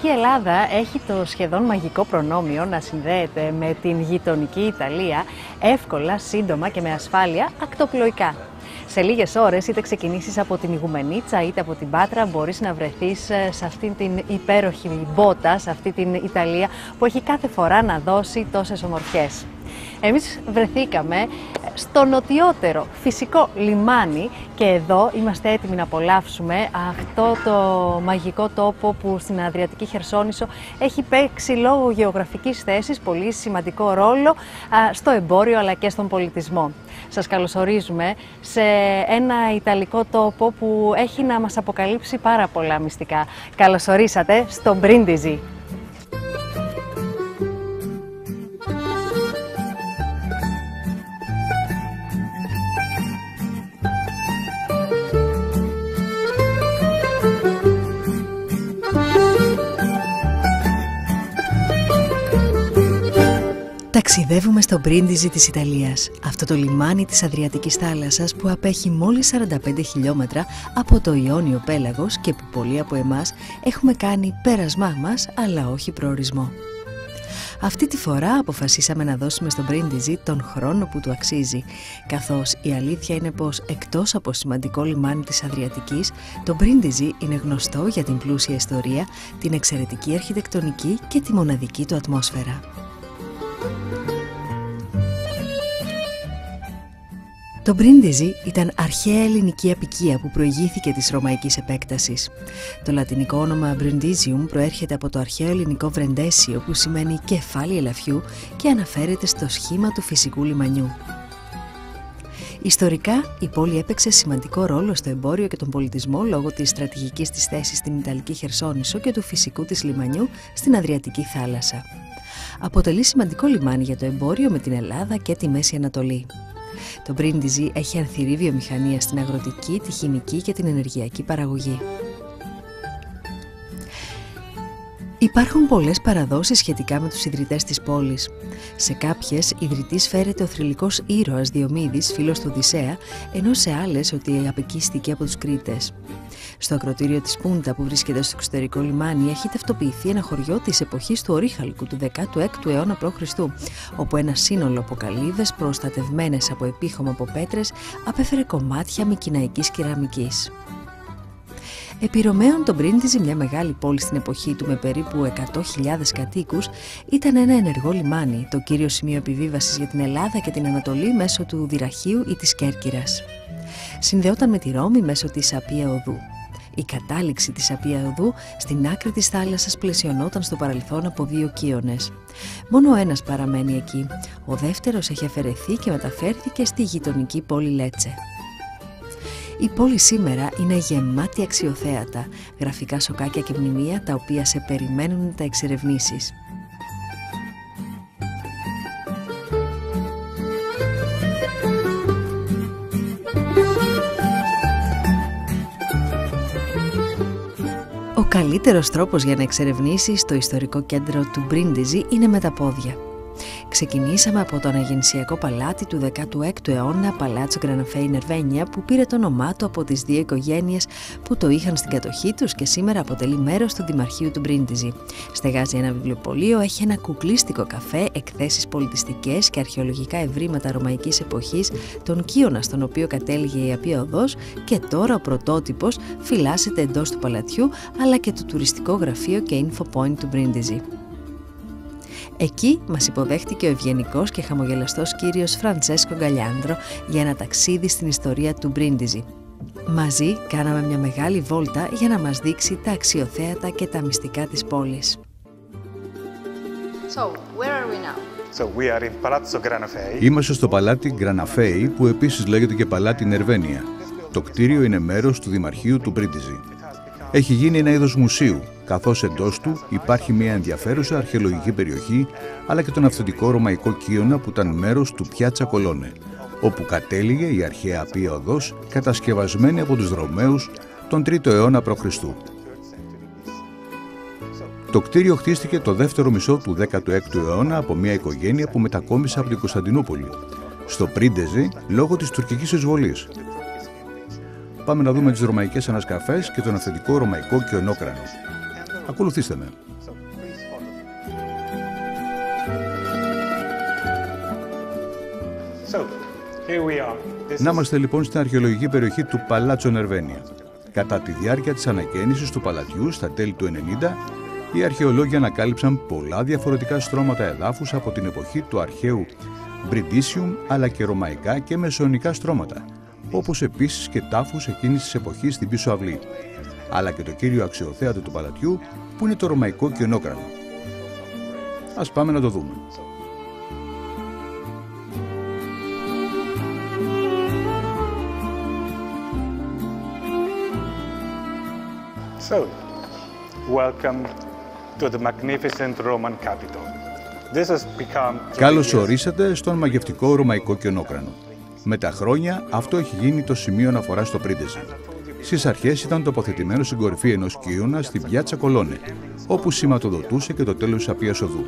Δυτική Ελλάδα έχει το σχεδόν μαγικό προνόμιο να συνδέεται με την γειτονική Ιταλία εύκολα, σύντομα και με ασφάλεια ακτοπλοϊκά. Σε λίγες ώρες, είτε ξεκινήσεις από την Ιγουμενίτσα είτε από την Πάτρα, μπορείς να βρεθείς ε, σε αυτήν την υπέροχη μπότα, σε αυτή την Ιταλία που έχει κάθε φορά να δώσει τόσες ομορφιές. Εμείς βρεθήκαμε στο νοτιότερο φυσικό λιμάνι και εδώ είμαστε έτοιμοι να απολαύσουμε αυτό το μαγικό τόπο που στην Αδριατική Χερσόνησο έχει παίξει λόγω γεωγραφικής θέσης πολύ σημαντικό ρόλο στο εμπόριο αλλά και στον πολιτισμό. Σας καλωσορίζουμε σε ένα Ιταλικό τόπο που έχει να μας αποκαλύψει πάρα πολλά μυστικά. Καλωσορίσατε στο Μπρίντιζι. Ταξιδεύουμε στο Μπρίντιζι της Ιταλίας, αυτό το λιμάνι της Αδριατικής θάλασσας που απέχει μόλις 45 χιλιόμετρα από το Ιόνιο Πέλαγος και που πολλοί από εμάς έχουμε κάνει πέρασμά μας αλλά όχι προορισμό. Αυτή τη φορά αποφασίσαμε να δώσουμε στο Μπρίντιζι τον χρόνο που του αξίζει, καθώς η αλήθεια είναι πως εκτός από σημαντικό λιμάνι της Αδριατικής, το Μπρίντιζι είναι γνωστό για την πλούσια ιστορία, την εξαιρετική αρχιτεκτονική και τη μοναδική του ατμόσφαιρα. Το Μπρίντιζι ήταν αρχαία ελληνική απικία που προηγήθηκε της ρωμαϊκής επέκτασης. Το λατινικό όνομα Brindisium προέρχεται από το αρχαίο ελληνικό βρεντέσιο που σημαίνει κεφάλι ελαφιού και αναφέρεται στο σχήμα του φυσικού λιμανιού. Ιστορικά, η πόλη έπαιξε σημαντικό ρόλο στο εμπόριο και τον πολιτισμό λόγω της στρατηγικής της θέσης στην Ιταλική Χερσόνησο και του φυσικού της λιμανιού στην Αδριατική θάλασσα. Αποτελεί σημαντικό λιμάνι για το εμπόριο με την Ελλάδα και τη Μέση Ανατολή. Το Μπρίντιζι έχει ανθυρή βιομηχανία στην αγροτική, τη χημική και την ενεργειακή παραγωγή. Υπάρχουν πολλές παραδόσεις σχετικά με τους ιδρυτές της πόλης. Σε κάποιες, ιδρυτής φέρεται ο θρηλυκός ήρωας Διομήδης, φίλος του Οδυσσέα, ενώ σε άλλες ότι απεκίστηκε από τους Κρήτες. Στο ακροτήριο της Πούντα που βρίσκεται στο εξωτερικό λιμάνι έχει ταυτοποιηθεί ένα χωριό της εποχής του Ορύχαλκου του 16ου αιώνα π.Χ. όπου ένα σύνολο από καλύβες προστατευμένες από επίχωμα από πέτρες απέφερε κομμάτια μικυναϊκής κεραμικής. Επιρωμαίων τον Πρίντιζι, μια μεγάλη πόλη στην εποχή του με περίπου 100.000 κατοίκους, ήταν ένα ενεργό λιμάνι, το κύριο σημείο επιβίβασης για την Ελλάδα και την Ανατολή μέσω του Δυραχείου ή της Κέρκυρας. Συνδεόταν με τη Ρώμη μέσω της Απία Οδού. Η κατάληξη της Απία Οδού στην άκρη της θάλασσας πλαισιωνόταν στο παρελθόν από δύο κύονες. Μόνο ένας παραμένει εκεί. Ο δεύτερος έχει αφαιρεθεί και μεταφέρθηκε στη γειτονική πόλη Λέτσε. Η πόλη σήμερα είναι γεμάτη αξιοθέατα, γραφικά σοκάκια και μνημεία τα οποία σε περιμένουν να τα εξερευνήσεις. Ο καλύτερος τρόπος για να εξερευνήσεις το ιστορικό κέντρο του Μπρίντιζι είναι με τα πόδια. Ξεκινήσαμε από το αναγεννησιακό παλάτι του 16ου αιώνα Παλάτσο Γκραναφέη Νερβένια που πήρε το όνομά του από τις δύο οικογένειες που το είχαν στην κατοχή τους και σήμερα αποτελεί μέρος του Δημαρχείου του Μπρίντιζη. Στεγάζει ένα βιβλιοπωλείο, έχει ένα κουκλίστικο καφέ, εκθέσεις πολιτιστικές και αρχαιολογικά ευρήματα ρωμαϊκής εποχής, τον Κίωνας στον οποίο κατέληγε η Απία Οδός και τώρα ο πρωτότυπος φυλάσσεται εντός του παλατιού αλλά και το τουριστικό γραφείο και info point του Μπρίντιζη. Εκεί μας υποδέχτηκε ο ευγενικός και χαμογελαστός κύριος Φραντσέσκο Γκαλιάνδρο για ένα ταξίδι στην ιστορία του Μπρίντιζη. Μαζί κάναμε μια μεγάλη βόλτα για να μας δείξει τα αξιοθέατα και τα μυστικά της πόλης. So, where are we now? So we are in Palazzo Granafei. Είμαστε στο παλάτι Γκραναφέη, που επίσης λέγεται και παλάτι Νερβένια. Το κτίριο είναι μέρος του Δημαρχείου του Μπρίντιζη. Έχει γίνει ένα είδος μουσείου, καθώς εντός του υπάρχει μια ενδιαφέρουσα αρχαιολογική περιοχή, αλλά και τον αυθεντικό ρωμαϊκό κύωνα που ήταν μέρος του Πιάτσα Κολόνε, όπου κατέληγε η αρχαία Απία Οδός, κατασκευασμένη από τους Ρωμαίους τον 3ο αιώνα π.Χ. Το κτίριο χτίστηκε το δεύτερο μισό του 16ου αιώνα από μια οικογένεια που μετακόμισε από την Κωνσταντινούπολη, στο Πρίντεζι λόγω της τουρκικής εισβολής. Πάμε να δούμε τις ρωμαϊκές ανασκαφές και τον αυθεντικό ρωμαϊκό κιονόκρανο. Ακολουθήστε με. So here we are. This Να is είμαστε λοιπόν στην αρχαιολογική περιοχή του Παλάτσο Νερβένια. Κατά τη διάρκεια της ανακαίνησης του παλατιού στα τέλη του 90, οι αρχαιολόγοι ανακάλυψαν πολλά διαφορετικά στρώματα εδάφους από την εποχή του αρχαίου Μπριντίσιουμ αλλά και ρωμαϊκά και μεσαιωνικά στρώματα, όπως επίσης και τάφους εκείνης της εποχής στην πίσω αυλή, αλλά και το κύριο αξιοθέατο του παλατιού που είναι το ρωμαϊκό κιονόκρανο. Ας πάμε να το δούμε. so. Welcome to the magnificent Roman capital. This has become Καλώς ορίσατε στον μαγευτικό ρωμαϊκό κιονόκρανο. Με τα χρόνια αυτό έχει γίνει το σημείο αναφοράς στο Πρίντεζι. Στις αρχές ήταν τοποθετημένος στην κορυφή ενός κύωνα στην πιάτσα Κολόνε, όπου σηματοδοτούσε και το τέλος της Απίας Οδού.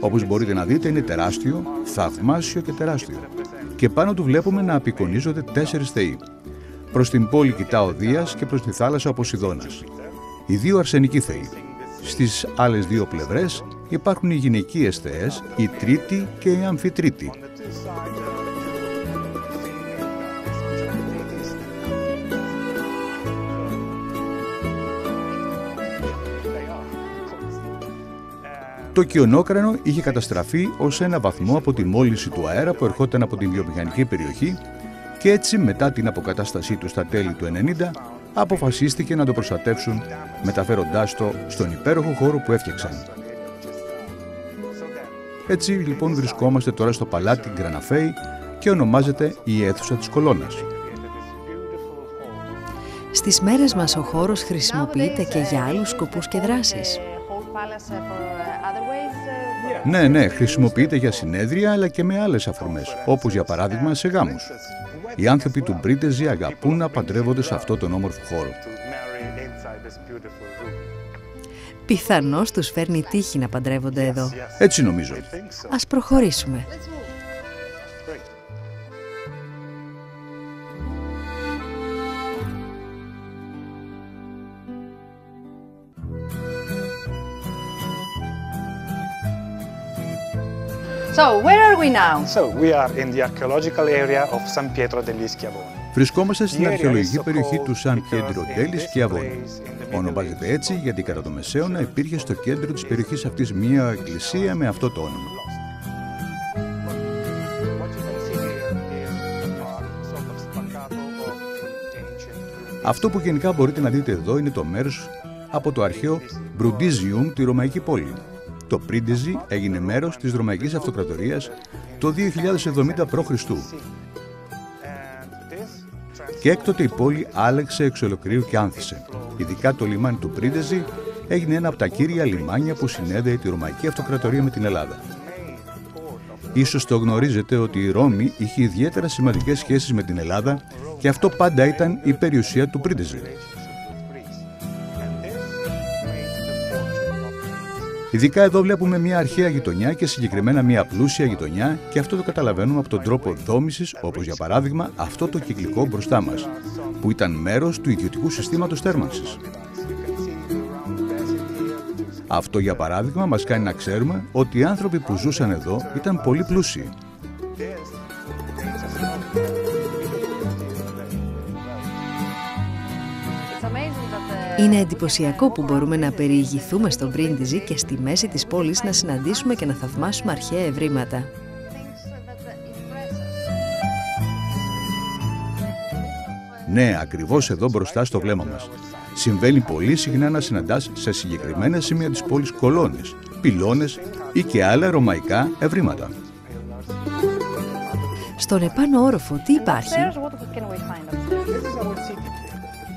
Όπως μπορείτε να δείτε είναι τεράστιο, θαυμάσιο και τεράστιο. Και πάνω του βλέπουμε να απεικονίζονται τέσσερις θεοί. Προς την πόλη κοιτά ο Δίας και προς τη θάλασσα ο Ποσειδώνας. Οι δύο αρσενικοί θεοί. Στις άλλες δύο πλευρές υπάρχουν οι γυναικείες θεές, η Τρίτη και η Αμφιτρίτη. Το κοιονόκρανο είχε καταστραφεί ως ένα βαθμό από τη μόλυνση του αέρα που ερχόταν από την βιομηχανική περιοχή και έτσι μετά την αποκατάστασή του στα τέλη του 90 αποφασίστηκε να το προστατεύσουν μεταφέροντάς το στον υπέροχο χώρο που έφτιαξαν. Έτσι λοιπόν βρισκόμαστε τώρα στο παλάτι Γκραναφέη και ονομάζεται η αίθουσα της κολόνας. Στις μέρες μας ο χώρος χρησιμοποιείται και για άλλους σκοπούς και δράσεις. Ναι, ναι, χρησιμοποιείται για συνέδρια αλλά και με άλλες αφορμές, όπως για παράδειγμα σε γάμους. Οι άνθρωποι του Μπρίτεζι αγαπούν να παντρεύονται σε αυτό τον όμορφο χώρο. to marry inside this beautiful room. Πιθανώς τους φέρνει τύχη να παντρεύονται εδώ. Έτσι νομίζω. I think so. Ας προχωρήσουμε. So, where are we now? So we are in the archaeological area of San Pietro degli Schiavoni. Βρισκόμαστε στην The area is αρχαιολογική so περιοχή called του Σαν because Πιέντρο in Ντέλη this και Αβώνη. place in the Middle Ονομάζεται East, έτσι γιατί κατά το Μεσαίωνα υπήρχε στο κέντρο της περιοχής αυτής μία εκκλησία με αυτό το όνομα. What you can see here is a sort of spaccato of ancient ruins. Αυτό που γενικά μπορείτε να δείτε εδώ είναι το μέρος από το αρχαίο Μπρουντίζιουμ, τη Ρωμαϊκή πόλη. Το Πρίντιζι έγινε μέρος της Ρωμαϊκής Αυτοκρατορίας το 2070 π.Χ. And this και έκτοτε η πόλη άλλαξε εξ ολοκλήρου και άνθησε. Ειδικά το λιμάνι του Πρίντεζι έγινε ένα από τα κύρια λιμάνια που συνέδεε τη Ρωμαϊκή Αυτοκρατορία με την Ελλάδα. Ίσως το γνωρίζετε ότι η Ρώμη είχε ιδιαίτερα σημαντικές σχέσεις με την Ελλάδα και αυτό πάντα ήταν η περιουσία του Πρίντεζι. Ειδικά εδώ βλέπουμε μια αρχαία γειτονιά και συγκεκριμένα μια πλούσια γειτονιά και αυτό το καταλαβαίνουμε από τον τρόπο δόμησης, όπως για παράδειγμα αυτό το κυκλικό μπροστά μας, που ήταν μέρος του ιδιωτικού συστήματος θέρμανσης. Αυτό για παράδειγμα μας κάνει να ξέρουμε ότι οι άνθρωποι που ζούσαν εδώ ήταν πολύ πλούσιοι. Είναι εντυπωσιακό που μπορούμε να περιηγηθούμε στο Μπρίντιζι και στη μέση της πόλης να συναντήσουμε και να θαυμάσουμε αρχαία ευρήματα. Ναι, ακριβώς εδώ μπροστά στο βλέμμα μας. Συμβαίνει πολύ συχνά να συναντάς σε συγκεκριμένα σημεία της πόλης κολόνες, πυλώνες ή και άλλα ρωμαϊκά ευρήματα. Στον επάνω όροφο τι υπάρχει;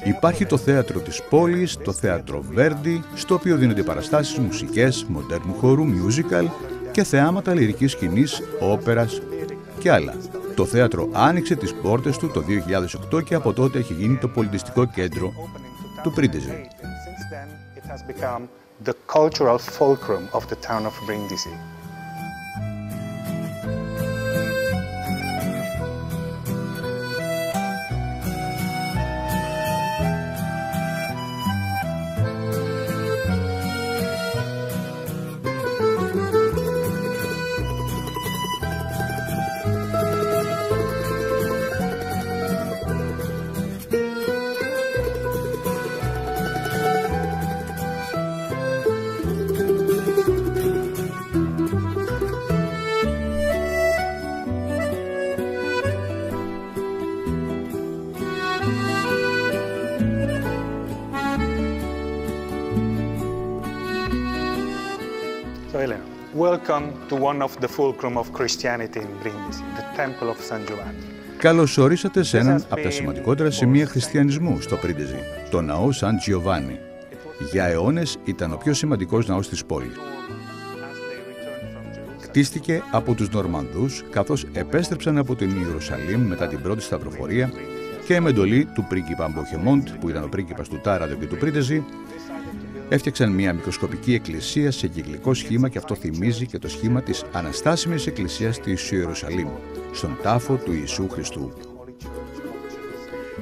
Υπάρχει το θέατρο της πόλης, το θέατρο Βέρντι, στο οποίο δίνονται παραστάσεις μουσικές, μοντέρνου χώρου, musical και θεάματα λυρικής σκηνής, όπερας και άλλα. Το θέατρο άνοιξε τις πόρτες του το 2008 και από τότε έχει γίνει το πολιτιστικό κέντρο του Πρίντιζη. Welcome to one of the fulcrum of Christianity in Brindisi, the Temple of San Giovanni. Καλώς ορίσατε σε έναν από τα σημαντικότερα σημεία χριστιανισμού στο Πρίντιζι, το ναό Σαν Τζιοβάνι. Για αιώνες ήταν ο πιο σημαντικός ναός της πόλης. Κτίστηκε από τους Νορμανδούς καθώς επέστρεψαν από την Ιερουσαλήμ μετά την πρώτη σταυροφορία και με εντολή του πρίγκιπα Μποχεμόντ που ήταν ο πρίγκιπας του Τάραντο και του Πρίντεζη Έφτιαξαν μια μικροσκοπική εκκλησία σε κυκλικό σχήμα και αυτό θυμίζει και το σχήμα της Αναστάσιμης Εκκλησίας της Ιερουσαλήμ, στον τάφο του Ιησού Χριστού.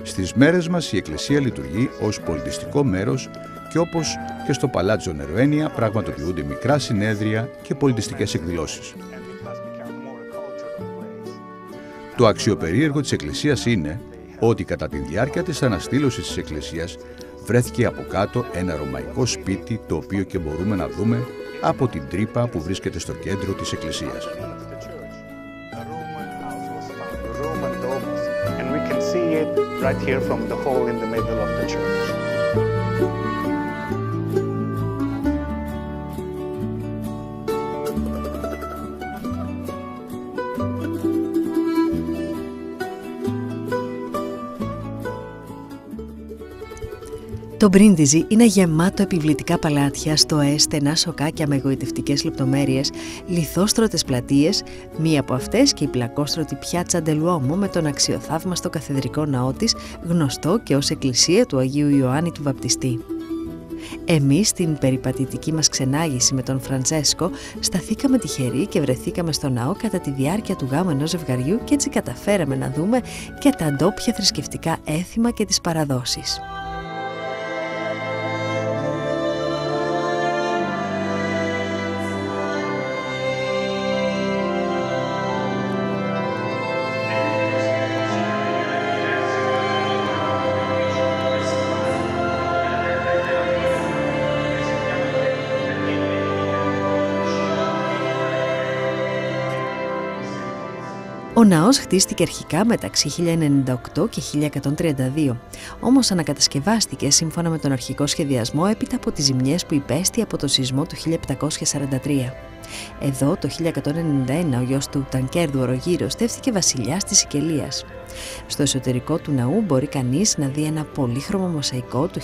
Στις μέρες μας η Εκκλησία λειτουργεί ως πολιτιστικό μέρος και όπως και στο Παλάτσο Νεροένια πραγματοποιούνται μικρά συνέδρια και πολιτιστικές εκδηλώσεις. Το αξιοπερίεργο της Εκκλησίας είναι ότι κατά τη διάρκεια της αναστήλωσης της Εκκλησίας βρέθηκε από κάτω ένα ρωμαϊκό σπίτι το οποίο και μπορούμε να δούμε από την τρύπα που βρίσκεται στο κέντρο της εκκλησίας. right here from the hole in the middle of the Το Μπρίντιζι είναι γεμάτο επιβλητικά παλάτια, στοέ, στενά σοκάκια με εγωιτευτικές λεπτομέρειες, λιθόστρωτες πλατείες, μία από αυτές και η πλακόστρωτη πιάτσα Ντελουόμο με τον αξιοθαύμαστο καθεδρικό ναό της, γνωστό και ως εκκλησία του Αγίου Ιωάννη του Βαπτιστή. Εμείς στην περιπατητική μας ξενάγηση με τον Φραντζέσκο σταθήκαμε τυχεροί και βρεθήκαμε στο ναό κατά τη διάρκεια του γάμου ενός ζευγαριού και έτσι καταφέραμε να δούμε και τα ντόπια θρησκευτικά έθιμα και τις παραδόσεις. Ο ναός χτίστηκε αρχικά μεταξύ 1098 και 1132, όμως ανακατασκευάστηκε σύμφωνα με τον αρχικό σχεδιασμό έπειτα από τις ζημιές που υπέστη από το σεισμό του 1743. Εδώ το 1191 ο γιος του Τανκέρδου Ορογύρος στέφθηκε βασιλιάς της Σικελίας. Στο εσωτερικό του ναού μπορεί κανείς να δει ένα πολύχρωμο μοσαϊκό του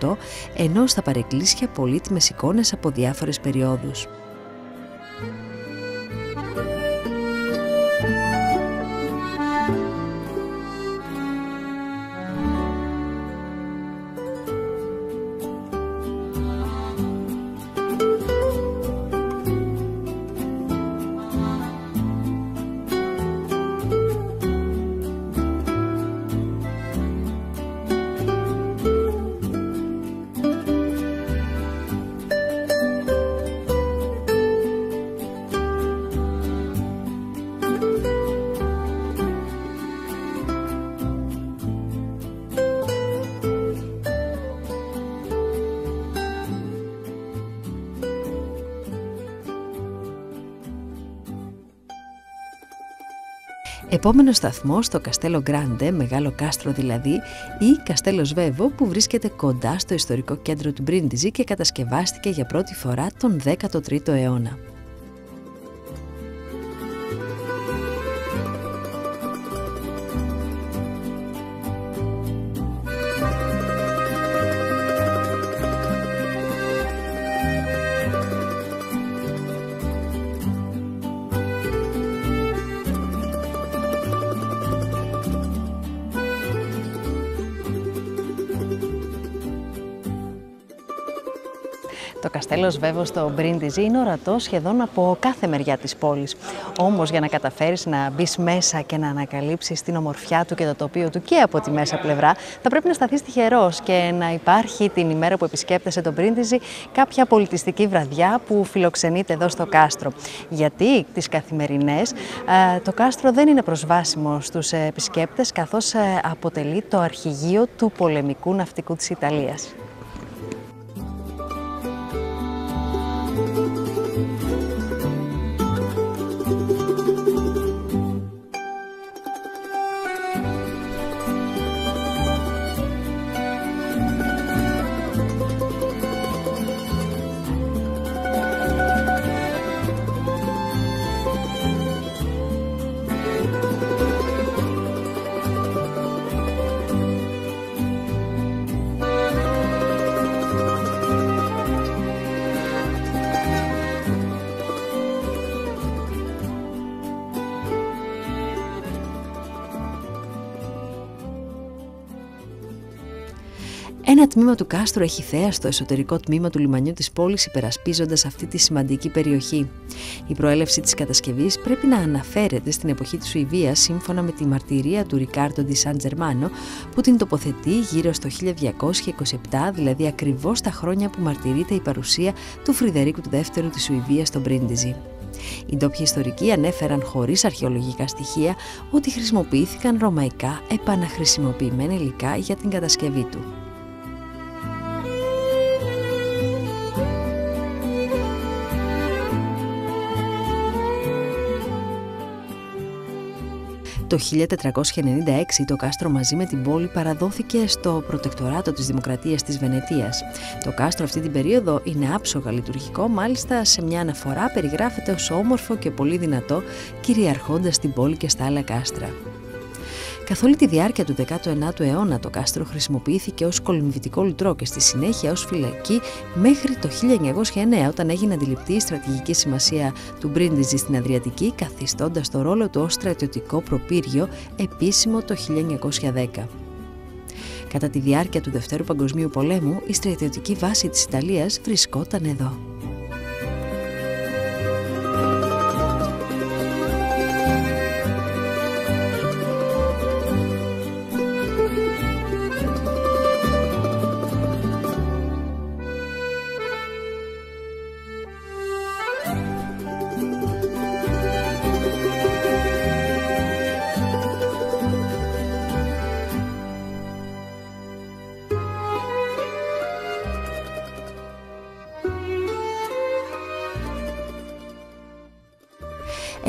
1178, ενώ στα παρεκκλήσια πολύτιμες εικόνες από διάφορες περιόδους. Επόμενο σταθμό στο Καστέλο Γκράντε, μεγάλο κάστρο δηλαδή, ή Καστέλο Σβέβο που βρίσκεται κοντά στο ιστορικό κέντρο του Μπρίντιζη και κατασκευάστηκε για πρώτη φορά τον 13ο αιώνα. Το καστέλο Βέβο στο Μπρίντιζι είναι ορατό σχεδόν από κάθε μεριά της πόλης. Όμως, για να καταφέρεις να μπεις μέσα και να ανακαλύψεις την ομορφιά του και το τοπίο του και από τη μέσα πλευρά, θα πρέπει να σταθείς τυχερός και να υπάρχει την ημέρα που επισκέπτεσαι το Μπρίντιζι κάποια πολιτιστική βραδιά που φιλοξενείται εδώ στο κάστρο. Γιατί τις καθημερινές ε, το κάστρο δεν είναι προσβάσιμο στους επισκέπτες, καθώς ε, αποτελεί το αρχηγείο του πολεμικού ναυτικού της Ιταλίας. Ένα τμήμα του κάστρου έχει θέα στο εσωτερικό τμήμα του λιμανιού της πόλης υπερασπίζοντας αυτή τη σημαντική περιοχή. Η προέλευση της κατασκευής πρέπει να αναφέρεται στην εποχή της Σουηδίας σύμφωνα με τη μαρτυρία του Ρικάρτο Ντι Σαν Τζερμάνο που την τοποθετεί γύρω στο 1227, δηλαδή ακριβώς τα χρόνια που μαρτυρείται η παρουσία του Φρυδερίκου του δεύτερου της Σουηδίας στο Μπρίντιζι. Οι ντόπιοι ιστορικοί ανέφεραν χωρίς αρχαιολογικά στοιχεία ότι χρησιμοποιήθηκαν ρωμαϊκά επαναχρησιμοποιημένα υλικά για την κατασκευή του. Το 1496 το κάστρο μαζί με την πόλη παραδόθηκε στο προτεκτοράτο της Δημοκρατίας της Βενετίας. Το κάστρο αυτή την περίοδο είναι άψογα λειτουργικό, μάλιστα σε μια αναφορά περιγράφεται ως όμορφο και πολύ δυνατό, κυριαρχώντας την πόλη και στα άλλα κάστρα. Καθ' όλη τη διάρκεια του 19ου αιώνα το κάστρο χρησιμοποιήθηκε ως κολυμβητικό λουτρό και στη συνέχεια ως φυλακή μέχρι το 1909 όταν έγινε αντιληπτή η στρατηγική σημασία του Μπρίντιζη στην Αδριατική καθιστώντας το ρόλο του ως στρατιωτικό προπύργιο επίσημο το 1910. Κατά τη διάρκεια του Δευτέρου Παγκοσμίου Πολέμου η στρατιωτική βάση της Ιταλίας βρισκόταν εδώ.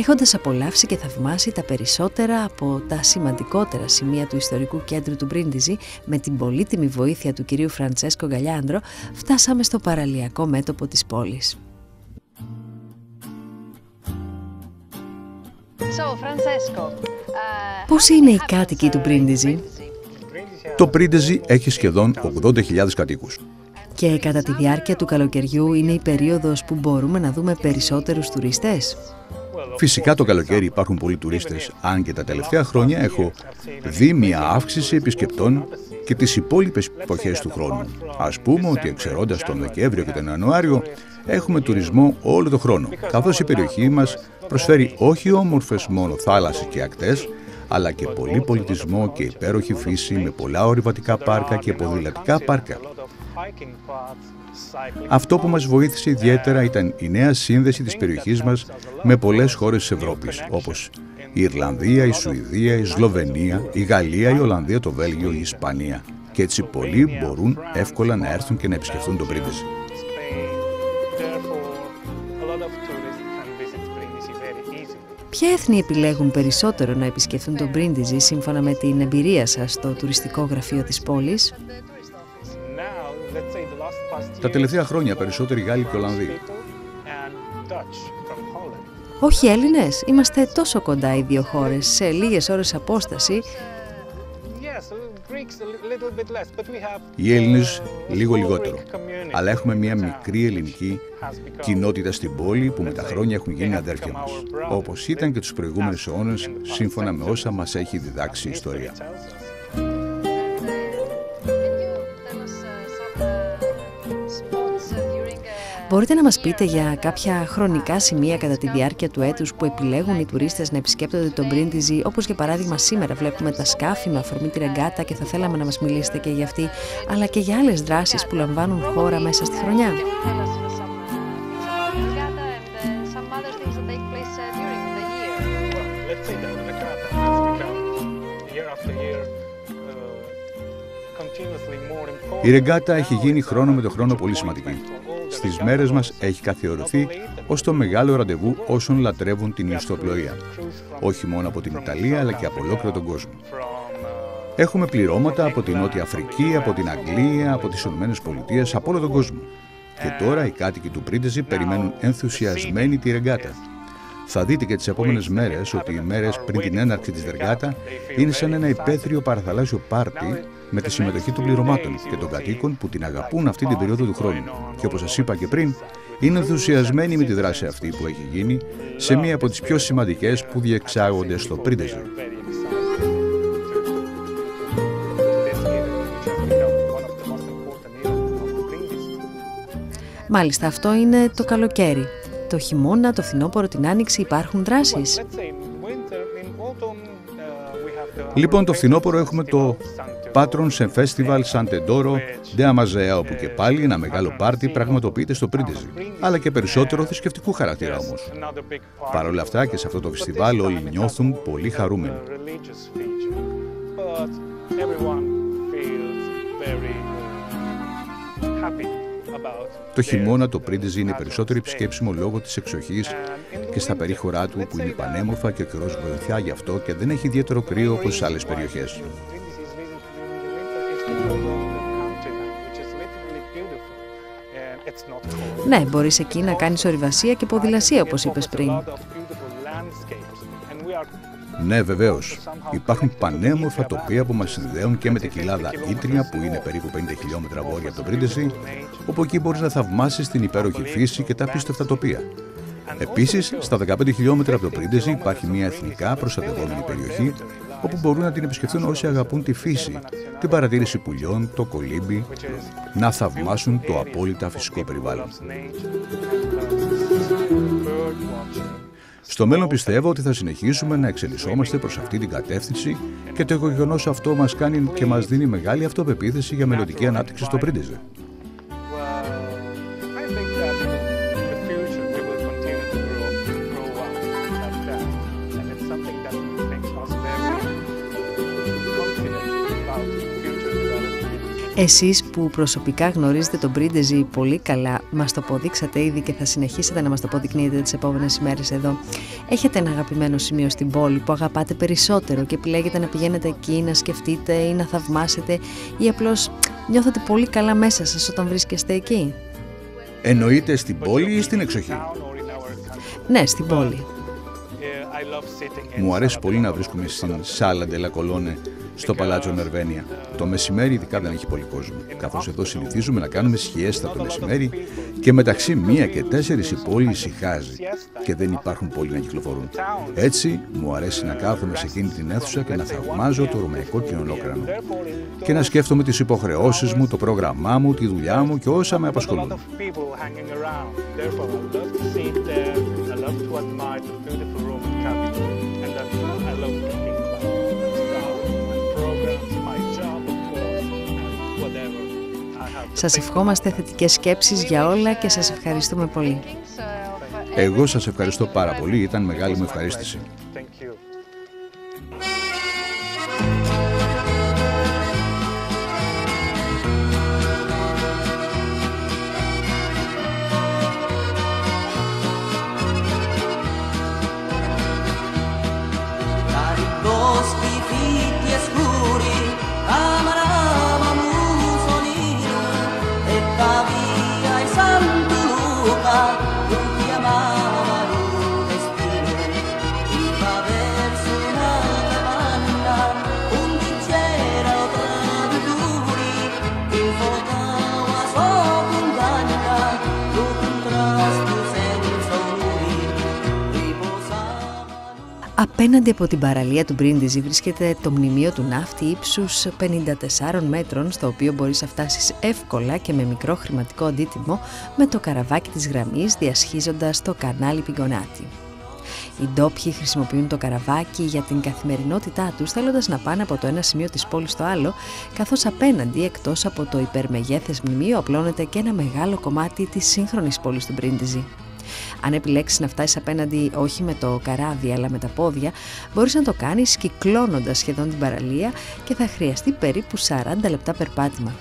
Έχοντας απολαύσει και θαυμάσει τα περισσότερα από τα σημαντικότερα σημεία του ιστορικού κέντρου του Μπρίντιζη με την πολύτιμη βοήθεια του κυρίου Φραντσέσκο Γκαλιάντρο φτάσαμε στο παραλιακό μέτωπο της πόλης. So, Πώς είναι οι κάτοικοι του Μπρίντιζη; Το Μπρίντιζη έχει σχεδόν 80.000 κατοίκους. Και κατά τη διάρκεια του καλοκαιριού είναι η περίοδος που μπορούμε να δούμε περισσότερους τουρίστες; Φυσικά το καλοκαίρι υπάρχουν πολλοί τουρίστες, αν και τα τελευταία χρόνια έχω δει μια αύξηση επισκεπτών και τις υπόλοιπες εποχές του χρόνου. Ας πούμε ότι εξαιρώντας τον Δεκέμβριο και τον Ιανουάριο έχουμε τουρισμό όλο τον χρόνο, καθώς η περιοχή μας προσφέρει όχι όμορφες μόνο θάλασσες και ακτές, αλλά και πολύ πολιτισμό και υπέροχη φύση με πολλά ορειβατικά πάρκα και ποδηλατικά πάρκα. Αυτό που μας βοήθησε ιδιαίτερα ήταν η νέα σύνδεση της περιοχής μας με πολλές χώρες της Ευρώπης, όπως η Ιρλανδία, η Σουηδία, η Σλοβενία, η Γαλλία, η Ολλανδία, το Βέλγιο, η Ισπανία. Και έτσι πολλοί μπορούν εύκολα να έρθουν και να επισκεφθούν τον Πρίντιζη. Ποια έθνη επιλέγουν περισσότερο να επισκεφθούν τον Πρίντιζι σύμφωνα με την εμπειρία σας στο τουριστικό γραφείο της πόλης; Τα τελευταία χρόνια περισσότεροι Γάλλοι και Ολλανδοί. Όχι Έλληνες, είμαστε τόσο κοντά οι δύο χώρες, σε λίγες ώρες απόσταση. Οι Έλληνες λίγο λιγότερο, αλλά έχουμε μια μικρή ελληνική κοινότητα στην πόλη που με τα χρόνια έχουν γίνει αδέρφια μας, όπως ήταν και τους προηγούμενους αιώνες σύμφωνα με όσα μας έχει διδάξει η ιστορία. Μπορείτε να μας πείτε για κάποια χρονικά σημεία κατά τη διάρκεια του έτους που επιλέγουν οι τουρίστες να επισκέπτονται τον Πρίντιζι, όπως για παράδειγμα σήμερα βλέπουμε τα σκάφη με αφορμή τη ρεγκάτα και θα θέλαμε να μας μιλήσετε και για αυτή, αλλά και για άλλες δράσεις που λαμβάνουν χώρα μέσα στη χρονιά. Η ρεγκάτα έχει γίνει χρόνο με το χρόνο πολύ σημαντική στις μέρες μας έχει καθιερωθεί ως το μεγάλο ραντεβού όσων λατρεύουν την ιστοπλοεία. Όχι μόνο από την Ιταλία αλλά και από ολόκληρο τον κόσμο. Έχουμε πληρώματα από την Νότια Αφρική, από την Αγγλία, από τις Ηνωμένες Πολιτείες, από όλο τον κόσμο. Και τώρα οι κάτοικοι του Πρίντεζη περιμένουν ενθουσιασμένοι τη ρεγκάτα. Θα δείτε και τις επόμενες μέρες ότι οι μέρες πριν την έναρξη της ρεγκάτα είναι σαν ένα υπαίθριο παραθαλάσσιο πάρτι με τη συμμετοχή των πληρωμάτων και των κατοίκων που την αγαπούν αυτή την περίοδο του χρόνου. Και όπως σας είπα και πριν, είναι ενθουσιασμένοι με τη δράση αυτή που έχει γίνει σε μία από τις πιο σημαντικές που διεξάγονται στο Πρίντεζερ. Μάλιστα, αυτό είναι το καλοκαίρι. Το χειμώνα, το φθινόπωρο, την άνοιξη υπάρχουν δράσεις. Λοιπόν, το φθινόπωρο έχουμε το Patron σε Festival Sant'Edoro de Amazea, όπου και πάλι ένα μεγάλο πάρτι πραγματοποιείται στο Πρίντεζι, αλλά και περισσότερο θρησκευτικού χαρακτήρα όμως. Παρ' όλα αυτά και σε αυτό το φεστιβάλ όλοι νιώθουν πολύ χαρούμενοι. Το χειμώνα το Πρίντεζι είναι περισσότερο επισκέψιμο λόγω της εξοχής και στα περίχωρά του που είναι πανέμορφα και ο καιρός βοηθιά γι' αυτό και δεν έχει ιδιαίτερο κρύο όπως σε άλλες περιοχές. Ναι, μπορείς εκεί να κάνεις ορειβασία και ποδηλασία όπως είπες πριν. Ναι, βεβαίως. Υπάρχουν πανέμορφα τοπία που μας συνδέουν και με την κοιλάδα Ήτρια, που είναι περίπου 50 χιλιόμετρα βόρεια από το Πρίντεζι, όπου εκεί μπορείς να θαυμάσεις την υπέροχη φύση και τα πίστευτα τοπία. Επίσης, στα 15 χιλιόμετρα από το Πρίντεζι υπάρχει μια εθνικά προστατευόμενη περιοχή όπου μπορούν να την επισκεφθούν όσοι αγαπούν τη φύση, την παρατήρηση πουλιών, το κολύμπι, να θαυμάσουν το απόλυτα φυσικό περιβάλλον. Στο μέλλον πιστεύω ότι θα συνεχίσουμε να εξελισσόμαστε προς αυτή την κατεύθυνση και το γεγονός αυτό μας κάνει και μας δίνει μεγάλη αυτοπεποίθηση για μελλοντική ανάπτυξη στο Πρίντιζε. Εσείς που προσωπικά γνωρίζετε τον Πρίντεζι πολύ καλά, μας το αποδείξατε ήδη και θα συνεχίσετε να μας το αποδεικνύετε τις επόμενες ημέρες εδώ. Έχετε ένα αγαπημένο σημείο στην πόλη που αγαπάτε περισσότερο και επιλέγετε να πηγαίνετε εκεί, να σκεφτείτε ή να θαυμάσετε ή απλώς νιώθετε πολύ καλά μέσα σας όταν βρίσκεστε εκεί; Εννοείται στην πόλη ή στην εξοχή; Ναι, στην πόλη. Μου αρέσει πολύ να βρίσκομαι στην Σάλα Ντελακολόνε στο Παλάτσο Νερβένια. Το μεσημέρι ειδικά δεν έχει πολύ κόσμο, καθώς εδώ συνηθίζουμε να κάνουμε σχιέστα το μεσημέρι και μεταξύ μία και τέσσερις η πόλη ησυχάζει και δεν υπάρχουν πολλοί να κυκλοφορούν. Έτσι μου αρέσει να κάθομαι σε εκείνη την αίθουσα και να θαυμάζω το ρωμαϊκό κοινωνόκρανο και να σκέφτομαι τις υποχρεώσεις μου, το πρόγραμμά μου, τη δουλειά μου και όσα με απασχολούν. Σας ευχόμαστε θετικές σκέψεις για όλα και σας ευχαριστούμε πολύ. Εγώ σας ευχαριστώ πάρα πολύ, ήταν μεγάλη μου ευχαρίστηση. Απέναντι από την παραλία του Μπρίντιζι βρίσκεται το μνημείο του ναύτη ύψους 54 μέτρων στο οποίο μπορείς να φτάσεις εύκολα και με μικρό χρηματικό αντίτιμο με το καραβάκι της γραμμής διασχίζοντας το κανάλι Πιγκονάτι. Οι ντόπιοι χρησιμοποιούν το καραβάκι για την καθημερινότητά τους θέλοντας να πάνε από το ένα σημείο της πόλης στο άλλο καθώς απέναντι εκτός από το υπερμεγέθες μνημείο απλώνεται και ένα μεγάλο κομμάτι της σύγχρονης πόλης του Μπρίντιζι. Αν επιλέξεις να φτάσεις απέναντι όχι με το καράβι αλλά με τα πόδια, μπορείς να το κάνεις κυκλώνοντας σχεδόν την παραλία και θα χρειαστεί περίπου 40 λεπτά περπάτημα.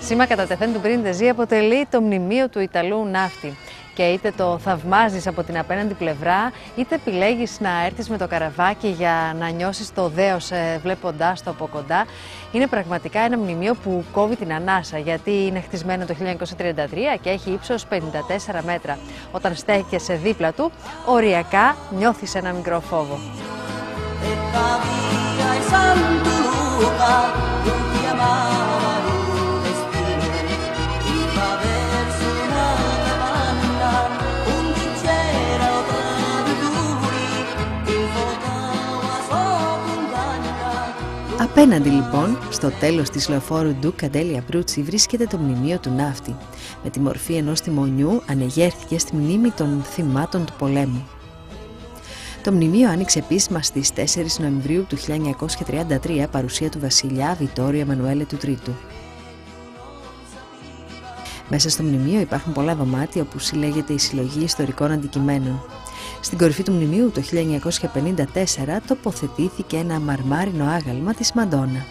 Σήμα κατά τεθέν του Μπρίντεζή αποτελεί το μνημείο του Ιταλού ναύτη και είτε το θαυμάζεις από την απέναντι πλευρά, είτε επιλέγεις να έρθεις με το καραβάκι για να νιώσεις το δέος ε, βλέποντάς το από κοντά. Είναι πραγματικά ένα μνημείο που κόβει την ανάσα, γιατί είναι χτισμένο το 1933 και έχει ύψος 54 μέτρα. Όταν στέκεσαι δίπλα του, οριακά νιώθεις ένα μικρό φόβο. Απέναντι λοιπόν, στο τέλος της λεωφόρου του Καντέλια Προύτσι βρίσκεται το μνημείο του ναύτη. Με τη μορφή ενός τιμονιού ανεγέρθηκε στη μνήμη των θυμάτων του πολέμου. Το μνημείο άνοιξε επίσημα στις 4 Νοεμβρίου του 1933 παρουσία του βασιλιά Βιτόριο Εμμανουέλε του Τρίτου. Μέσα στο μνημείο υπάρχουν πολλά δωμάτια όπου συλλέγεται η συλλογή ιστορικών αντικειμένων. Στην κορυφή του μνημείου το 1954 τοποθετήθηκε ένα μαρμάρινο άγαλμα της Μαντόνα.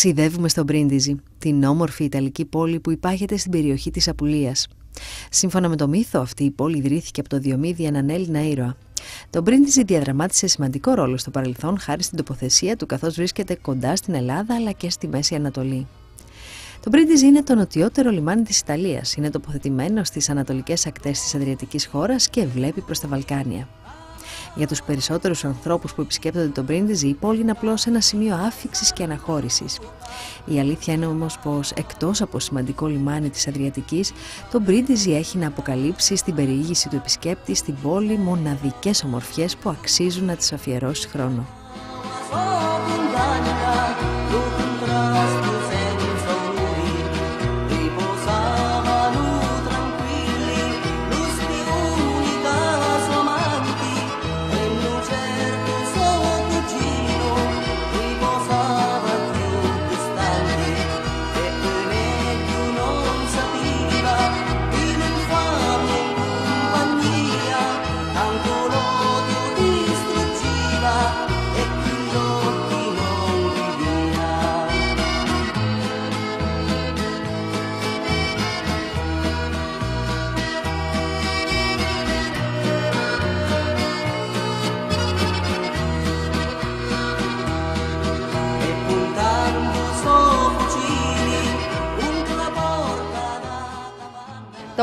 Ταξιδεύουμε στο Μπρίντιζι, την όμορφη Ιταλική πόλη που υπάγεται στην περιοχή της Απουλίας. Σύμφωνα με το μύθο, αυτή η πόλη ιδρύθηκε από το Διομήδη έναν Έλληνα ήρωα. Το Μπρίντιζι διαδραμάτισε σημαντικό ρόλο στο παρελθόν χάρη στην τοποθεσία του καθώς βρίσκεται κοντά στην Ελλάδα αλλά και στη Μέση Ανατολή. Το Μπρίντιζι είναι το νοτιότερο λιμάνι της Ιταλίας. Είναι τοποθετημένο στις ανατολικές ακτές της Αδριατικής χώρας και βλέπει προς τα Βαλκάνια. Για τους περισσότερους ανθρώπους που επισκέπτονται τον Μπρίντιζι, η πόλη είναι απλώς ένα σημείο άφηξης και αναχώρησης. Η αλήθεια είναι όμως πως εκτός από σημαντικό λιμάνι της Αδριατικής, το Μπρίντιζι έχει να αποκαλύψει στην περιήγηση του επισκέπτη στην πόλη μοναδικές ομορφιές που αξίζουν να τις αφιερώσει χρόνο.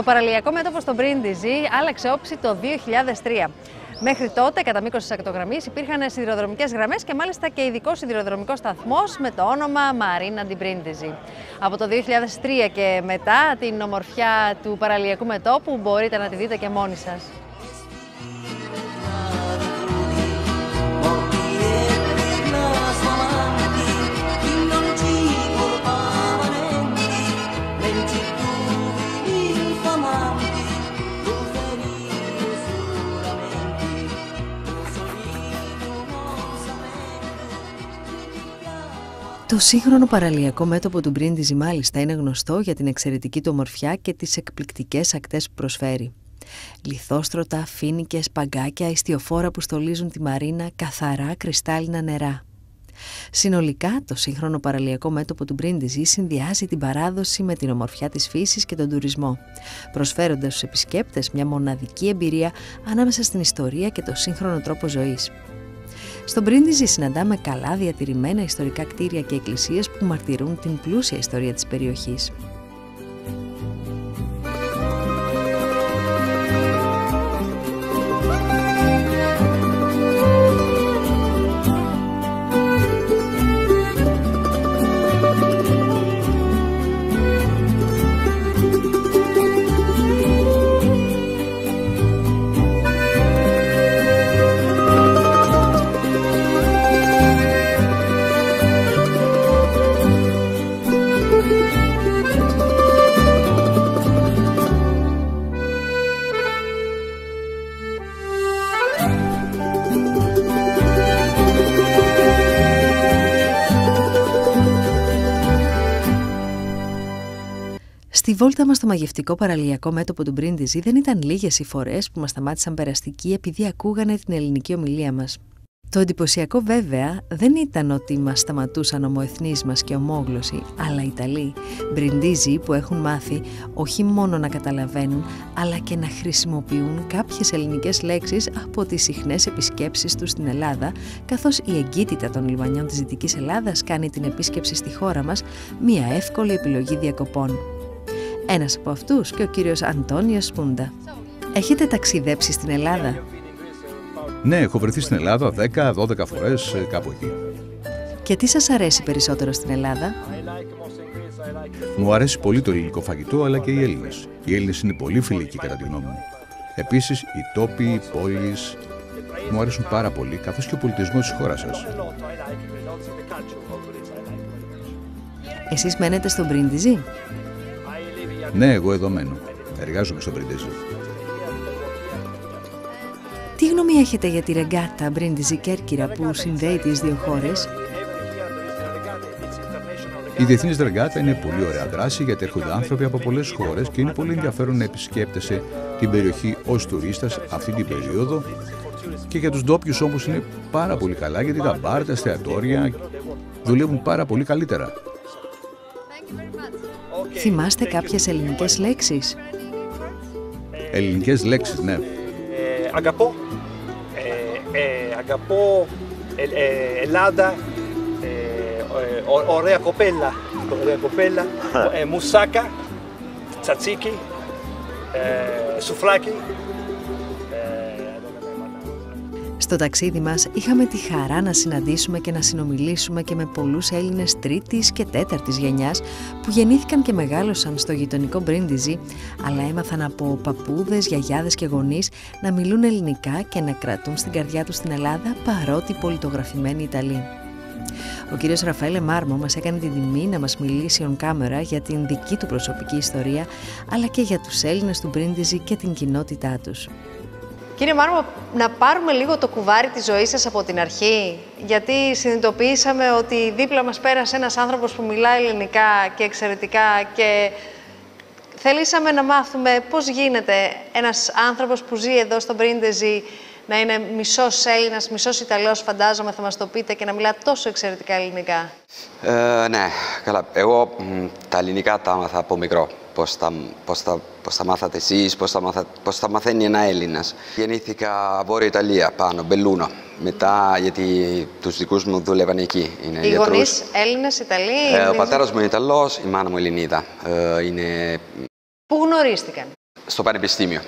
Παραλιακό μέτωπο στο Μπρίντιζι άλλαξε όψη το 2003. Μέχρι τότε, κατά μήκος της ακτογραμμής, υπήρχαν σιδηροδρομικές γραμμές και μάλιστα και ειδικό σιδηροδρομικό σταθμός με το όνομα Μαρίνα Ντιμπρίντιζι. Από το 2003 και μετά, την ομορφιά του παραλιακού μετόπου μπορείτε να τη δείτε και μόνοι σας. Το σύγχρονο παραλιακό μέτωπο του Μπρίντιζι μάλιστα είναι γνωστό για την εξαιρετική του ομορφιά και τις εκπληκτικές ακτές που προσφέρει. Λιθόστρωτα, φίνικες, παγκάκια, ιστιοφόρα που στολίζουν τη μαρίνα, καθαρά κρυστάλλινα νερά. Συνολικά, το σύγχρονο παραλιακό μέτωπο του Μπρίντιζι συνδυάζει την παράδοση με την ομορφιά της φύσης και τον τουρισμό, προσφέροντας στους επισκέπτες μια μοναδική εμπειρία ανάμεσα στην ιστορία και το σύγχρονο τρόπο ζωής. Στον Πρίντιζι συναντάμε καλά διατηρημένα ιστορικά κτίρια και εκκλησίες που μαρτυρούν την πλούσια ιστορία της περιοχής. Στη βόλτα μας στο μαγευτικό παραλιακό μέτωπο του Μπρίντιζι δεν ήταν λίγες οι φορές που μας σταμάτησαν περαστικοί επειδή ακούγανε την ελληνική ομιλία μας. Το εντυπωσιακό βέβαια δεν ήταν ότι μας σταματούσαν ομοεθνείς μας και ομόγλωσσοι, αλλά Ιταλοί, μπριντίζοι που έχουν μάθει όχι μόνο να καταλαβαίνουν, αλλά και να χρησιμοποιούν κάποιες ελληνικές λέξεις από τις συχνές επισκέψεις τους στην Ελλάδα, καθώς η εγκύτητα των λιμανιών της Δυτικής Ελλάδας κάνει την επίσκεψη στη χώρα μας μια εύκολη επιλογή διακοπών. Ένας από αυτούς και ο κύριος Αντώνιος Σπούντα. Έχετε ταξιδέψει στην Ελλάδα; Ναι, έχω βρεθεί στην Ελλάδα 10-12 φορές ε, κάπου εκεί. Και τι σας αρέσει περισσότερο στην Ελλάδα; Μου αρέσει πολύ το ελληνικό φαγητό αλλά και οι Έλληνες. Οι Έλληνες είναι πολύ φιλικοί κατά τη γνώμη μου. Επίσης, οι τόποι, οι πόλεις μου αρέσουν πάρα πολύ, καθώς και ο πολιτισμός της χώρας σας. Εσείς μένετε στον Πρίντιζι; Ναι, εγώ εδώ μένω. Εργάζομαι στο Μπριντίζι. Τι γνώμη έχετε για τη ρεγκάτα Μπρίντιζι Κέρκυρα που συνδέει τις δύο χώρες; Η Διεθνής Ρεγκάτα είναι πολύ ωραία δράση γιατί έρχονται άνθρωποι από πολλές χώρες και είναι πολύ ενδιαφέρον να επισκέπτεσαι την περιοχή ως τουρίστας αυτή την περίοδο. Και για τους ντόπιου όμως είναι πάρα πολύ καλά γιατί τα μπαρ, τα εστιατόρια δουλεύουν πάρα πολύ καλύτερα. Θυμάστε κάποιες ελληνικές λέξεις; Ελληνικές λέξεις, ναι. Ε, αγαπώ. Ε, ε, αγαπώ ε, ε, Ελλάδα. Ε, ε, ω- ωραία κοπέλα. Ωραία κοπέλα. Ε, μουσάκα. Τσατσίκι. Ε, σουφλάκι. Ε, Στο ταξίδι μας είχαμε τη χαρά να συναντήσουμε και να συνομιλήσουμε και με πολλούς Έλληνες τρίτης και τέταρτης γενιάς που γεννήθηκαν και μεγάλωσαν στο γειτονικό Μπρίντιζι, αλλά έμαθαν από παππούδες, γιαγιάδες και γονείς να μιλούν ελληνικά και να κρατούν στην καρδιά τους την Ελλάδα παρότι πολιτογραφημένοι Ιταλοί. Ο κύριος Ραφαέλε Μάρμο μας έκανε την τιμή να μας μιλήσει on camera για την δική του προσωπική ιστορία, αλλά και για τους Έλληνες του Μπρίντιζι και την κοινότητά τους. Κύριε Μάρμο, να πάρουμε λίγο το κουβάρι της ζωής σας από την αρχή, γιατί συνειδητοποιήσαμε ότι δίπλα μας πέρασε ένας άνθρωπος που μιλάει ελληνικά και εξαιρετικά και θελήσαμε να μάθουμε πώς γίνεται ένας άνθρωπος που ζει εδώ στο Μπρίντεζι να είναι μισός Έλληνας, μισός Ιταλός, φαντάζομαι θα μας το πείτε, και να μιλά τόσο εξαιρετικά ελληνικά. Ε, ναι, καλά. Εγώ μ, τα ελληνικά τα έμαθα από μικρό. Πώς τα, πώς τα, πώς τα μάθατε εσείς, πώς τα, μάθα, πώς τα μαθαίνει ένα Έλληνας. Γεννήθηκα Βόρεια Ιταλία, πάνω, Μπελούνο. Μετά, γιατί τους δικούς μου δούλευαν εκεί. Είναι Οι γιατρούς. γονείς Έλληνες, Ιταλοί, Ε, ο Ελληνίδες; πατέρας μου είναι Ιταλός, η μάνα μου Ελληνίδα. Ε, είναι Πού γνωρίστηκαν; Στο πανεπιστήμιο.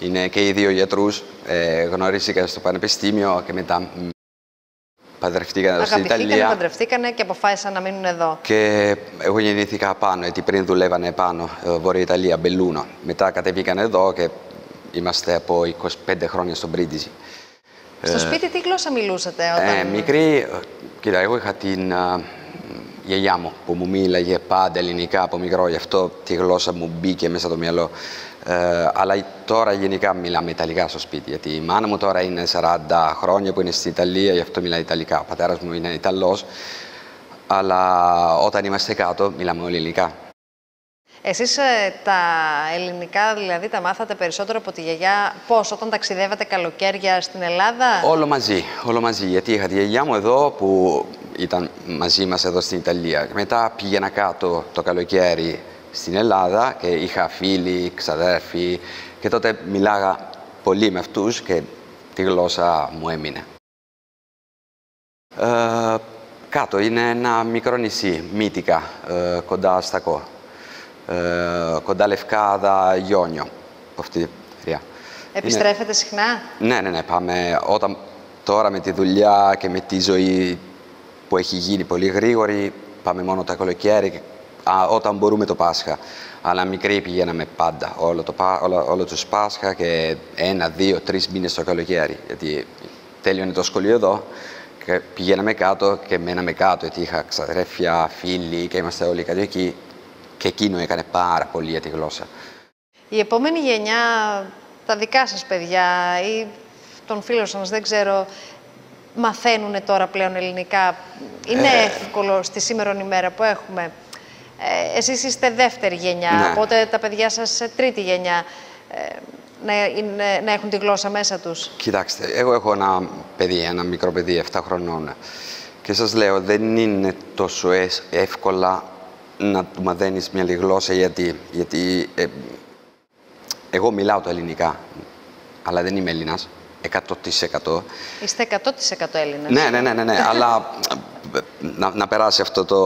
Είναι και οι δύο γιατρούς, ε, γνωρίστηκαν στο πανεπιστήμιο και μετά μ, παντρευτήκαν εδώ στην Αγαπηθήκανε, Ιταλία. παντρευτήκανε και αποφάσισαν να μείνουν εδώ. Και εγώ γεννήθηκα πάνω, γιατί πριν δουλεύανε πάνω, ε, Βόρεια Ιταλία, Μπελούνο. Μετά κατεβήκαν εδώ και είμαστε από 25 χρόνια στον Πρίντιζη. Στο σπίτι τι γλώσσα μιλούσατε όταν... Ε, μικρή, ε, κοίτα, εγώ είχα την α, γιαγιά μου που μου μίλαγε πάντα ελληνικά από μικρό, γι' αυτό τη γλώσσα μου μπήκε μέσα στο μυαλό. Ε, αλλά τώρα γενικά μιλάμε Ιταλικά στο σπίτι, γιατί η μάνα μου τώρα είναι 40 χρόνια που είναι στην Ιταλία, γι' αυτό μιλάει Ιταλικά. Ο πατέρας μου είναι Ιταλός, αλλά όταν είμαστε κάτω μιλάμε όλοι ελληνικά. Εσείς ε, τα ελληνικά δηλαδή τα μάθατε περισσότερο από τη γιαγιά πώς, όταν ταξιδεύατε καλοκαίρια στην Ελλάδα; Όλο μαζί, όλο μαζί. Γιατί είχα τη γιαγιά μου εδώ που ήταν μαζί μας εδώ στην Ιταλία. Μετά πήγαινα κάτω το καλοκαίρι στην Ελλάδα και είχα φίλοι, ξαδέρφοι και τότε μιλάγα πολύ με αυτούς και τη γλώσσα μου έμεινε. Ε, κάτω είναι ένα μικρό νησί, Μύτικα, ε, κοντά στα Κο. Ε, κοντά Λευκάδα, Γιόνιο, από αυτή τη γριά. Επιστρέφετε συχνά; Ναι, ναι, ναι, πάμε. Όταν τώρα με τη δουλειά και με τη ζωή που έχει γίνει πολύ γρήγορη, πάμε μόνο τα καλοκαίρι, και- α, όταν μπορούμε το Πάσχα. Αλλά μικρή πηγαίναμε πάντα, όλο, το, Πα- όλο, όλο τους Πάσχα και ένα, δύο, τρεις μήνες το καλοκαίρι. Γιατί τέλειωνε το σχολείο εδώ και πηγαίναμε κάτω και μέναμε κάτω, γιατί είχα ξαδέρφια, φίλοι και είμαστε όλοι κάτω εκεί. Και εκείνο έκανε πάρα πολύ για τη γλώσσα. Η επόμενη γενιά, τα δικά σας παιδιά ή των φίλων σας, δεν ξέρω, μαθαίνουν τώρα πλέον ελληνικά; Είναι Ε. εύκολο στη σήμερα ημέρα που έχουμε; Ε, εσείς είστε δεύτερη γενιά, Ναι. οπότε τα παιδιά σας ε, τρίτη γενιά. Ε, να, είναι- να έχουν τη γλώσσα μέσα τους. Κοιτάξτε, εγώ έχω ένα παιδί, ένα μικρό παιδί 7 χρονών και σας λέω δεν είναι τόσο ες- εύκολα να του μαθαίνεις μια άλλη γλώσσα γιατί, γιατί ε, εγώ μιλάω τα ελληνικά αλλά δεν είμαι Έλληνας 100%. Είστε 100% Έλληνες. Ναι, ναι, ναι, ναι, ναι. αλλά ε, να, να περάσει αυτό το...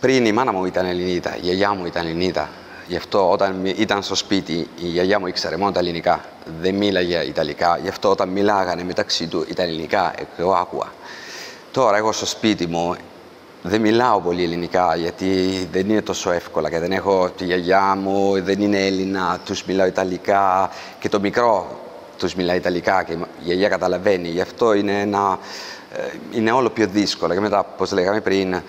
Πριν η μάνα μου ήταν Ελληνίδα, η γιαγιά μου ήταν Ελληνίδα. Γι' αυτό όταν μι- ήταν στο σπίτι η γιαγιά μου ήξερε μόνο τα ελληνικά. Δεν μίλαγε Ιταλικά. Γι' αυτό όταν μιλάγανε μεταξύ του ήταν ελληνικά και εγώ άκουα. Τώρα εγώ στο σπίτι μου δεν μιλάω πολύ ελληνικά γιατί δεν είναι τόσο εύκολα και δεν έχω τη γιαγιά μου, δεν είναι Έλληνα, τους μιλάω Ιταλικά και το μικρό τους μιλάει Ιταλικά και η γιαγιά καταλαβαίνει. Γι' αυτό είναι, ένα, ε, είναι όλο πιο δύσκολο. Και μετά, όπως λέγαμε πριν,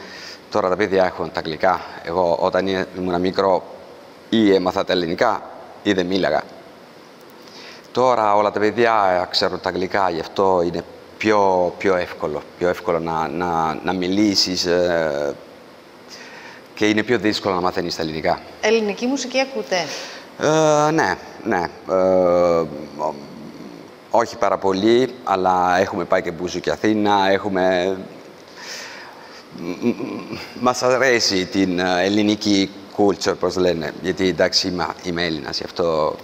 τώρα τα παιδιά έχουν τα αγγλικά. Εγώ όταν ήμουν ήμουν μικρό ή έμαθα τα ελληνικά ή δεν μίλαγα. Τώρα όλα τα παιδιά ξέρουν τα αγγλικά, γι' αυτό είναι πιο, πιο εύκολο. Πιο εύκολο να, να, να μιλήσεις ε, και είναι πιο δύσκολο να μαθαίνεις τα ελληνικά. Ελληνική μουσική ακούτε; Ε, ναι, ναι. Ε, ο- όχι πάρα πολύ, αλλά έχουμε πάει και Μπούζου και Αθήνα, έχουμε... μ- μ- Μας αρέσει την ε, ελληνική culture, πώς λένε, γιατί εντάξει είμαι, είμαι Έλληνας, γι' αυτό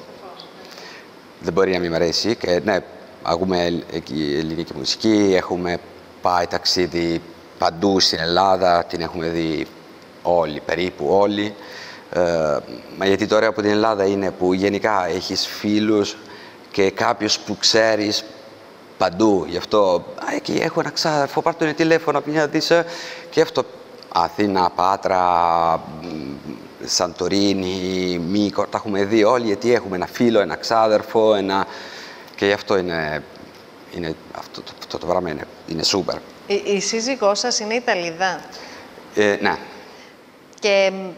δεν μπορεί να μην μ' αρέσει. Και ναι, ακούμε ελ- εκεί ελληνική μουσική, έχουμε πάει ταξίδι παντού στην Ελλάδα, την έχουμε δει όλοι, περίπου όλοι. Ε, μα γιατί το ωραίο από την Ελλάδα είναι που γενικά έχεις φίλους και κάποιους που ξέρεις παντού. Γι' αυτό, «Α, εκεί έχω ένα ξάδερφο, πάρ' τον τηλέφωνο, πήγαινε να δεις. ε». Και αυτό, Αθήνα, Πάτρα, μ, Σαντορίνη, Μύκο, τα έχουμε δει όλοι, γιατί έχουμε ένα φίλο, ένα ξάδερφο, ένα... Και γι' αυτό είναι, είναι αυτό, το- αυτό το πράγμα είναι, είναι σούπερ. Η, η σύζυγός σας είναι Ιταλίδα; Ε, ναι, Και μ,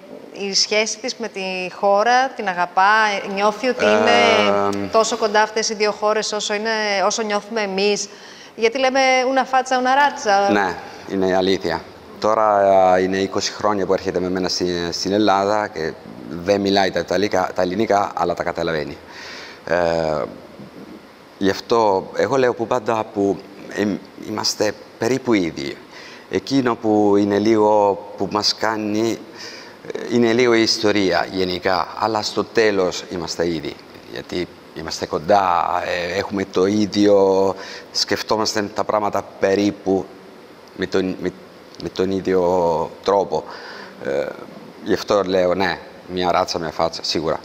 η σχέση της με τη χώρα την αγαπά, ε, νιώθει ότι είναι τόσο κοντά αυτές οι δύο χώρες όσο, είναι, όσο νιώθουμε εμείς; Γιατί λέμε una faccia, una razza. ναι, είναι αλήθεια. Τώρα ε, είναι 20 χρόνια που έρχεται με μένα στην, στην Ελλάδα και δεν μιλάει τα, Ιταλικά, τα ελληνικά, αλλά τα καταλαβαίνει. Ε, γι' αυτό εγώ λέω που πάντα που εμ- είμαστε περίπου ίδιοι. Εκείνο που είναι λίγο που μας κάνει ε, είναι λίγο η ιστορία γενικά, αλλά στο τέλος είμαστε ίδιοι. Γιατί είμαστε κοντά, ε, έχουμε το ίδιο, σκεφτόμαστε τα πράγματα περίπου με τον, με, με τον ίδιο τρόπο. Ε, γι' αυτό λέω ναι, μια ράτσα, μια φάτσα, σίγουρα.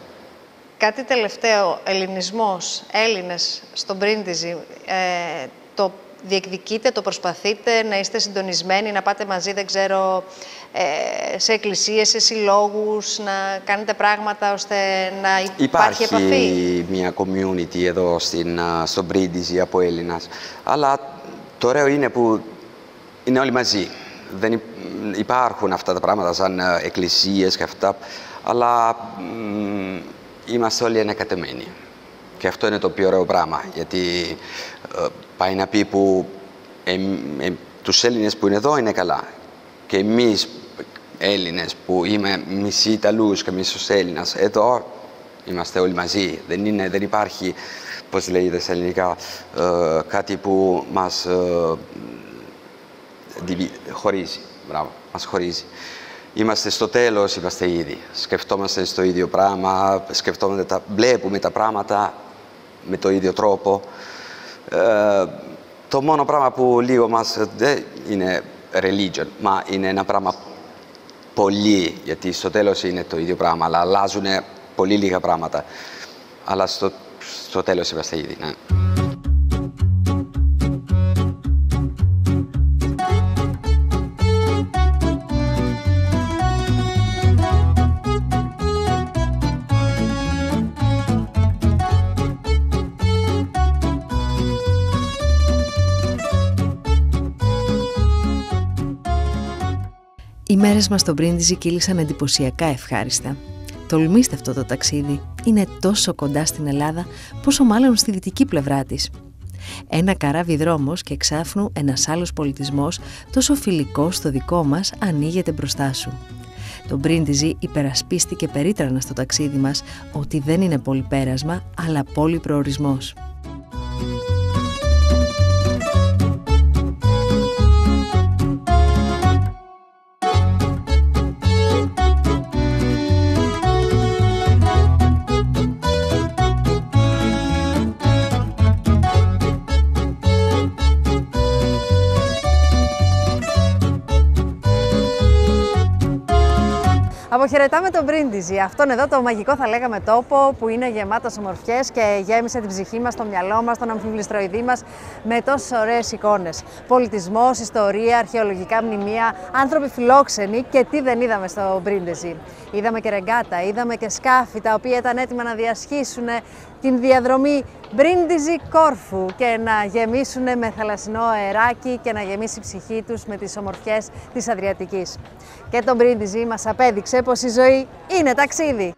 Κάτι τελευταίο, ελληνισμός, Έλληνες στον Πρίντιζι, ε, το διεκδικείτε, το προσπαθείτε, να είστε συντονισμένοι, να πάτε μαζί, δεν ξέρω, ε, σε εκκλησίες, σε συλλόγους, να κάνετε πράγματα ώστε να υπάρχει, επαφή; μια community εδώ στην, στο Μπρίντιζι από Έλληνας, αλλά το ωραίο είναι που είναι όλοι μαζί. Δεν υπάρχουν αυτά τα πράγματα σαν εκκλησίες και αυτά, αλλά είμαστε όλοι ανακατεμένοι. Και αυτό είναι το πιο ωραίο πράγμα, γιατί ε, πάει να πει που ε, ε, τους Έλληνες που είναι εδώ είναι καλά. Και εμείς Έλληνες που είμαι μισή Ιταλούς και μισός Έλληνας, εδώ είμαστε όλοι μαζί. Δεν, είναι, δεν υπάρχει, πώς λέγεται σε ελληνικά, ε, κάτι που μας ε, χωρίζει. Μπράβο, μας χωρίζει. Είμαστε στο τέλος, είμαστε ήδη. Σκεφτόμαστε στο ίδιο πράγμα, σκεφτόμαστε τα, βλέπουμε τα πράγματα με το ίδιο τρόπο. Ε, το μόνο πράγμα που λίγο μας δεν είναι religion, μα είναι ένα πράγμα πολύ, γιατί στο τέλος είναι το ίδιο πράγμα, αλλά αλλάζουν πολύ λίγα πράγματα. Αλλά στο, στο τέλος είμαστε ήδη. Ναι. Μέρες μας στον Πρίντιζι κύλησαν εντυπωσιακά ευχάριστα. Τολμήστε αυτό το ταξίδι. Είναι τόσο κοντά στην Ελλάδα, πόσο μάλλον στη δυτική πλευρά της. Ένα καράβι δρόμος και εξάφνου ένας άλλος πολιτισμός, τόσο φιλικός στο δικό μας, ανοίγεται μπροστά σου. Το Μπρίντιζι υπερασπίστηκε περίτρανα στο ταξίδι μας ότι δεν είναι πολυπέρασμα, αλλά πολυπροορισμός. Αποχαιρετάμε τον Πρίντιζι, αυτόν εδώ το μαγικό θα λέγαμε τόπο που είναι γεμάτος ομορφιές και γέμισε την ψυχή μας, το μυαλό μας, τον αμφιβληστροειδή μας με τόσες ωραίες εικόνες. Πολιτισμός, ιστορία, αρχαιολογικά μνημεία, άνθρωποι φιλόξενοι και τι δεν είδαμε στο Μπρίντιζι. Είδαμε και ρεγκάτα, είδαμε και σκάφη τα οποία ήταν έτοιμα να διασχίσουν την διαδρομή Μπρίντιζι Κόρφου και να γεμίσουν με θαλασσινό αεράκι και να γεμίσει η ψυχή τους με τις ομορφιές της Αδριατικής. Και το Μπρίντιζι μας απέδειξε πως η ζωή είναι ταξίδι.